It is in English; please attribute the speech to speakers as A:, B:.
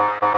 A: Bye.